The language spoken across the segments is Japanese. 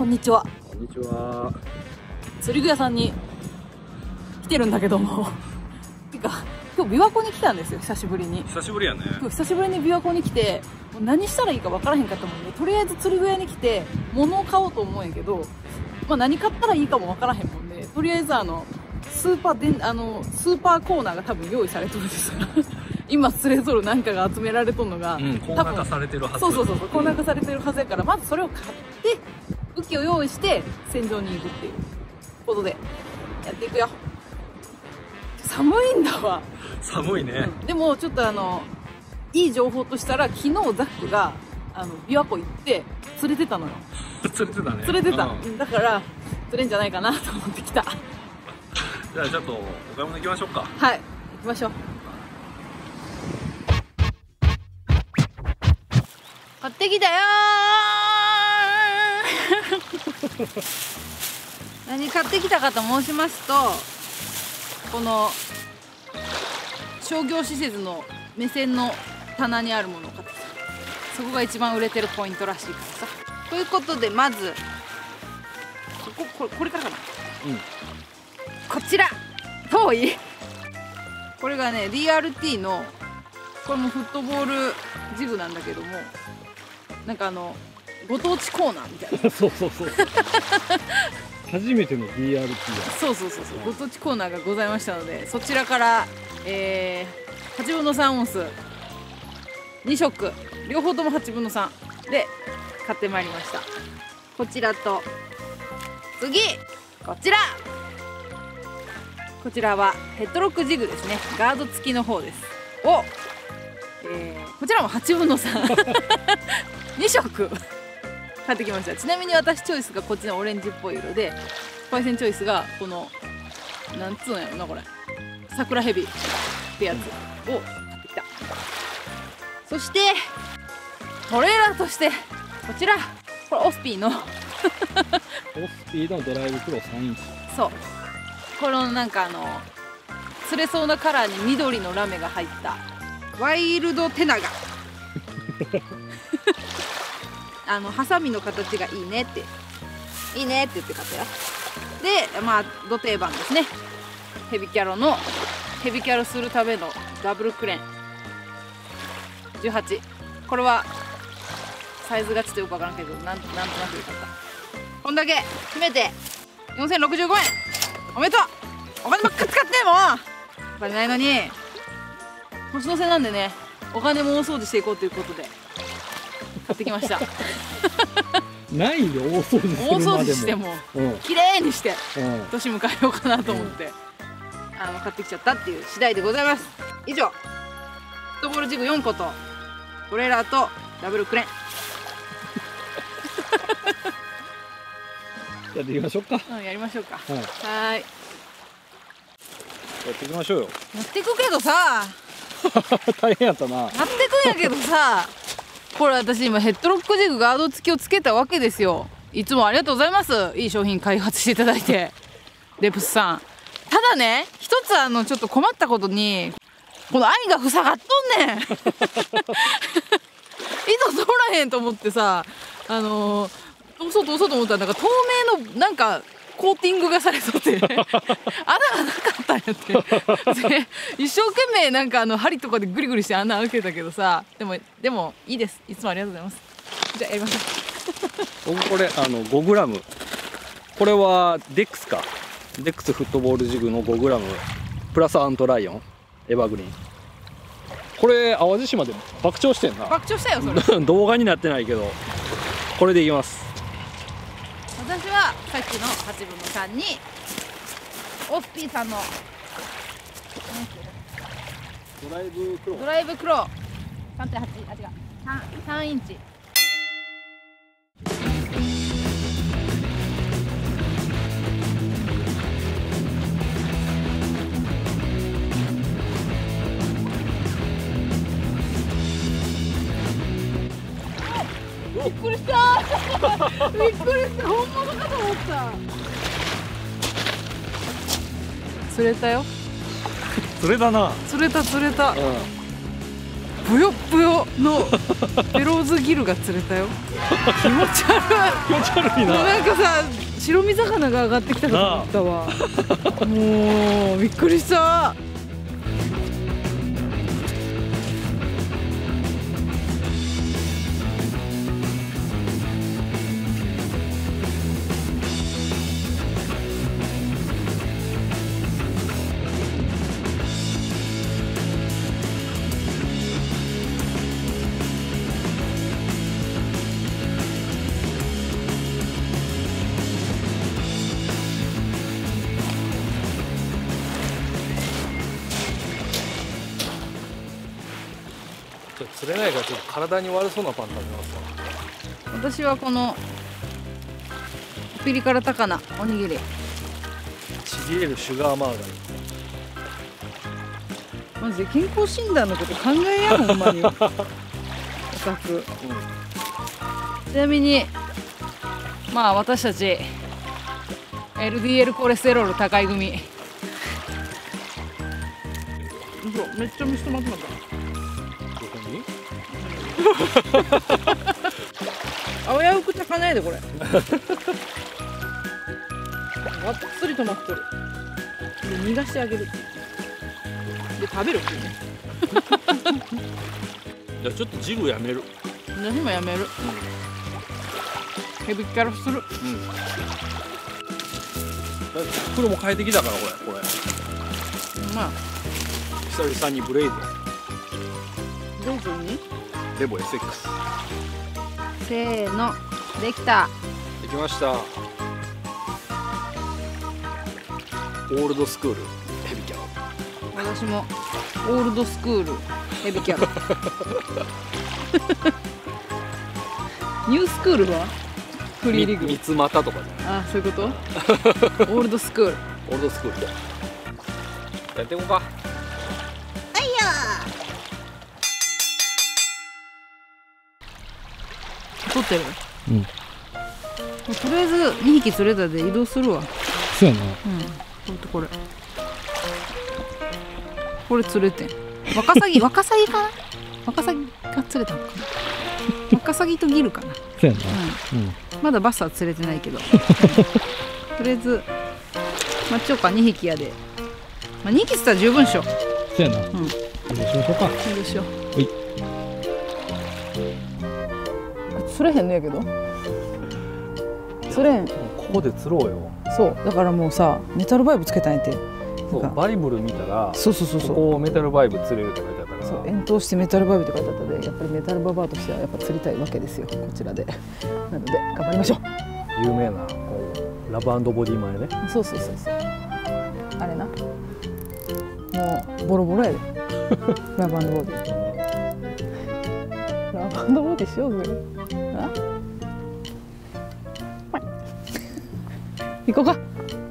こんにちはこんにちは。釣り具屋さんに来てるんだけどもてか今日琵琶湖に来たんですよ久しぶりに久しぶりやね。今日久しぶりに琵琶湖に来てもう何したらいいか分からへんかったもんでとりあえず釣り具屋に来て物を買おうと思うんやけど、まあ、何買ったらいいかも分からへんもんでとりあえずあのスーパーでんあのスーパーコーナーが多分用意されとるんですよ 今釣れとるなんかが集められとるのが、うん、高多分型されてるはず。そうそうそうそうコーナー化されてるはずやからまずそれを買って武器を用意して戦場に行くっていうことでやっていくよ。寒いんだわ、寒いね。うん。でもちょっとあのいい情報としたら昨日ザックがあの琵琶湖行って釣れてたのよ。釣れてたね。釣れてた、うん。うんだから釣れんじゃないかなと思ってきた。じゃあちょっとお買い物行きましょうか。はい。行きましょう。買ってきたよー 何買ってきたかと申しますとこの商業施設の目線の棚にあるものを買ってきた。そこが一番売れてるポイントらしいからさ。ということでまずこここれこれからかな。うん。こちら遠い。これがね DRT のこれもフットボールジグなんだけどもなんかあのご当地コーナーみたいな。そうそうそう。初めての DRT だ。そうそうそうそう。ご当地コーナーがございましたのでそちらからえー、8分の3オンス。2色。両方とも8分の3で買ってまいりました。こちらと次。こちら。こちらはヘッドロックジグですね。ガード付きの方です。を、えーこちらも8分の32 色買ってきました。ちなみに私チョイスがこっちのオレンジっぽい色でパイセンチョイスがこのなんつうんやろなこれ。桜ヘビってやつを買ってきた。そしてトレーラーとしてこちら。これオスピーの。オスピードのドライブプロ3インチ。そう。このなんかあの釣れそうなカラーに緑のラメが入った。ワイルドテナガ あのハサミの形がいいねって。いいねって言って買ったよ。でまあド定番ですね。ヘビキャロのヘビキャロするためのダブルクレーン。18これはサイズがちょっとよくわからんけどなんなんとなくよかった。こんだけ決めて。4065円。おめでとう。お金ばっか使っても。うお金ないのに。年の瀬なんでね。お金も大掃除していこうということで。買ってきましたないよ、大掃除大掃。除してもうん。綺麗にしてうん。年迎えようかなと思って、あの買ってきちゃったっていう次第でございます以上フットボールジグ4個とトレーラーとダブルクレーン やっていきましょうか。うんやりましょうかはい。やっていきましょうよ。やってくけどさ 大変やったな。やってくんやけどさこれ私今ヘッドロックジグガード付きをつけたわけですよ。いつもありがとうございます。いい商品開発していただいて。レプスさん。ただね一つあのちょっと困ったことにこの愛が塞がっとんねん。糸通らへんと思ってさあのー通そう通そうと思ったらなんか透明のなんかコーティングがされとって 穴がなかったんやってで一生懸命なんかあの針とかでグリグリして穴開けたけどさでもでもいいですいつもありがとうございますじゃあやりましょ僕これ、あの、5グラム。これは、デックスか。デックスフットボールジグの5グラム。プラスアントライオン。エバーグリーン。これ、淡路島で爆笑してんなう。爆笑したよそれ 動画になってないけど、これでいきます。私はさっきの8分の3にオスピーさんのドライブプロ。ドライブクロー。3.8あ違う。3, 3インチびっくりした。本物かと思った。釣れたよ。それだな。釣れた釣れた。うん。ぷよぷよのペローズギルが釣れたよ。気持ち悪気持ち悪いいもうなんかさ白身魚が上がってきたかと思ったわ。もうびっくりしたちょっと釣れないからちょっと体に悪そうなパン食べますわ。私はこのピリ辛高菜おにぎり。ちぎれるシュガーマーガリン。マジで健康診断のこと考えやほんまに。オタクちなみにまあ私たち LDL コレステロール高い組。めっちゃ虫とまったどこに 危うく高ないでこれ。がっつり止まっとる。で逃がしてあげる。で食べるっていうねじゃあちょっとジグやめる。私もやめる。ヘビキャラする。うん。袋も変えてきたからこれ。これ。まあ。久々にブレイズどうぞにレボ SX せーの。できた。できました。オールドスクール。ヘビキャラ私も。オールドスクール。ヘビキャラ ニュースクールは？フリーリーグ三つ股とかじゃない。あそういうこと？オールドスクール。オールドスクールやっていこうか撮ってる。うん。とりあえず2匹釣れたで移動するわ。そうやな。うん。これとこれ。これ釣れてん。ワカサギ ワカサギかな？ワカサギが釣れたのかな？ワカサギとギルかな？そうやな。うん。うん。まだバスは釣れてないけど。とりあえずまあちょうか2匹やで、まあ、2匹釣ったら十分っしょ。そうやな。うん。どうしましょうか。どうしよう。はい釣れへんのやけど。釣れん。ここで釣ろうよ。そう。だからもうさメタルバイブつけたんやて。そうバイブル見たらそうそうそうそう。ここをメタルバイブ釣れるって書いてあったから。そう遠投してメタルバイブって書いてあったのでやっぱりメタルババアとしてはやっぱ釣りたいわけですよ。こちらで。なので頑張りましょ有名なこうラブボディ前ね。うそうそうそうそう。あれな。もうボロボロやで。ラブボディ。ラブボディしようぜ行こうか。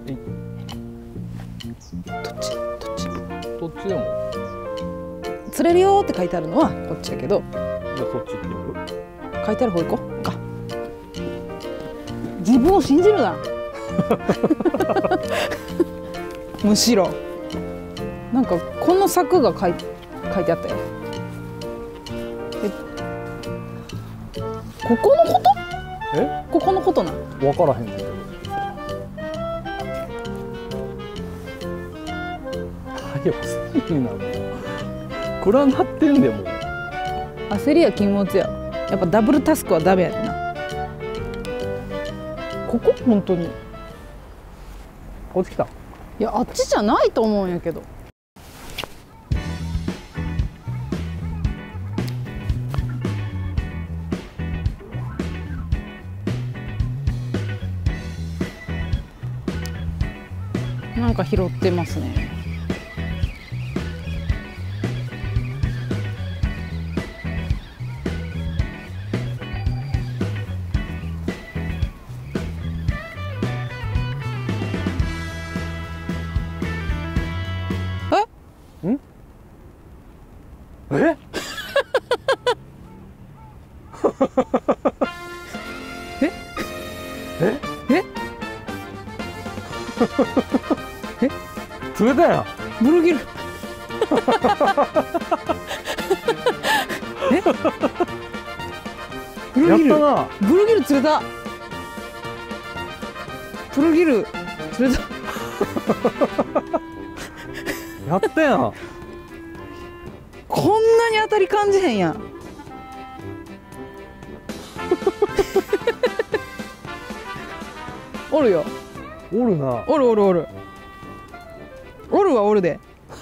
い。どっち？どっち？どっちでも釣れるよって書いてあるのはこっちやけど。じゃあそっち行ってみる？書いてある方行こう。か。自分を信じるな。むしろ。なんかこの柵が書い書いてあったよ。えここのこと？え？ここのことな分からへんねんけど早すぎるなもう暗なってんでもう。焦りや禁物や。やっぱダブルタスクはダメやでな。ここ本当に。いこっち来た。やあっちじゃないと思うんやけど。なんか拾ってますね釣れたやんブル。ーギルブル。ーギルブルーギル釣れた。ブルーギル。釣れた。やったやんこんなに当たり感じへんやん。おるよ。おるな。おるおるおる。おるはおるで。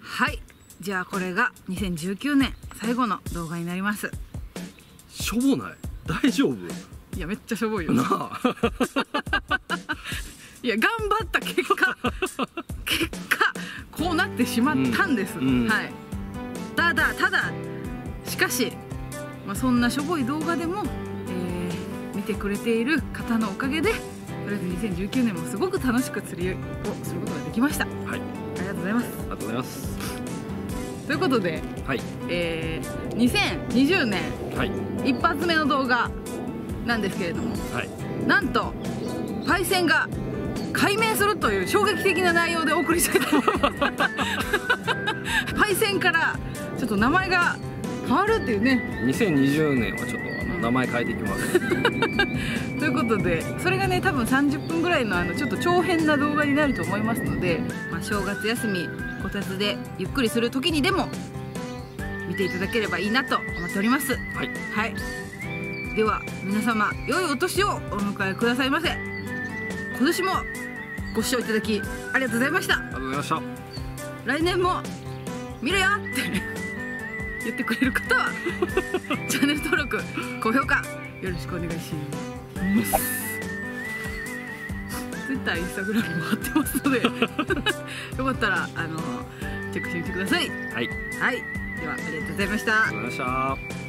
はい。じゃあこれが2019年最後の動画になります。しょぼない？大丈夫？いやめっちゃしょぼいよ。なあ。いや頑張った結果 結果こうなってしまったんです、うんうんはい。ただただしかし、まあ、そんなしょぼい動画でも、えー見てくれている方のおかげでとりあえず2019年もすごく楽しく釣りをすることができました。はい。ありがとうございます。ありがとうございます。ということで、はい。えー2020年はい。一発目の動画なんですけれどもはい。なんとパイセンが解明するという衝撃的な内容でお送りしたいと思います。パイセンからちょっと名前が変わるっていうね。2020年はちょっと名前変えていきます。ということでそれがね多分30分ぐらいのあのちょっと長編な動画になると思いますので、まあ、正月休みこたつでゆっくりする時にでも見ていただければいいなと思っております。はい。はい。では皆様良いお年をお迎えくださいませ。今年もご視聴いただきありがとうございました。ありがとうございました。来年も見るよって 言ってくれる方は チャンネル登録高評価よろしくお願いします。Twitter、Instagram も貼ってますので よかったらあのチェックしてみてください。はい。ありはい。ではありがとうございました。がとうございました